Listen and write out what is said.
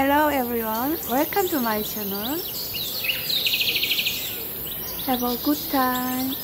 Hello everyone, welcome to my channel. Have a good time.